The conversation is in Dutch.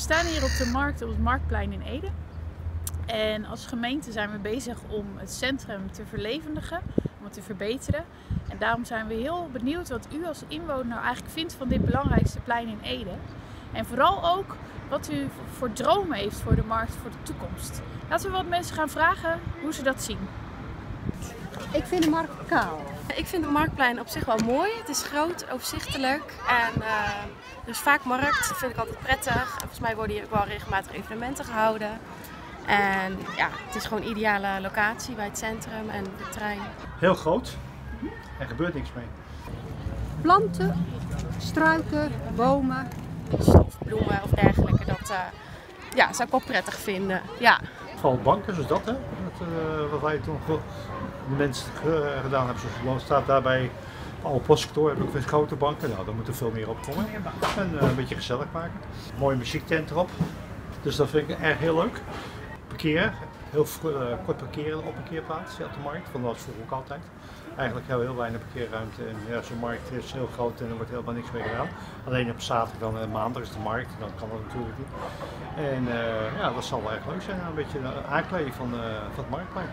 staan hier op de markt op het Marktplein in Ede. En als gemeente zijn we bezig om het centrum te verlevendigen, om het te verbeteren. En daarom zijn we heel benieuwd wat u als inwoner nou eigenlijk vindt van dit belangrijkste plein in Ede. En vooral ook wat u voor dromen heeft voor de markt voor de toekomst. Laten we wat mensen gaan vragen hoe ze dat zien. Ik vind de markt kaal. Ik vind het marktplein op zich wel mooi. Het is groot, overzichtelijk en uh, er is vaak markt. Dat vind ik altijd prettig. Volgens mij worden hier ook wel regelmatig evenementen gehouden. En ja, het is gewoon een ideale locatie bij het centrum en de trein. Heel groot. Er gebeurt niks mee. Planten, struiken, bomen. Of bloemen of dergelijke, dat uh, ja, zou ik wel prettig vinden. Ja. Vooral banken zoals dat, hè? Uh, wat wij toen de mensen gedaan hebben. Zoals staat daarbij alle postkantoor hebben ook weer grote banken. Nou, daar moet er veel meer op komen. En uh, een beetje gezellig maken. Mooie muziektent erop. Dus dat vind ik erg heel leuk. Parkeren. Heel uh, kort parkeren op een parkeerplaats op de markt. Want dat was vroeger ook altijd. Eigenlijk hebben we heel weinig parkeerruimte. En ja, zo'n markt is heel groot en er wordt helemaal niks mee gedaan. Alleen op zaterdag en maandag is de markt. Dan kan dat natuurlijk niet. En uh, ja, dat zal wel erg leuk zijn. Een beetje aankleden van, van het marktplein.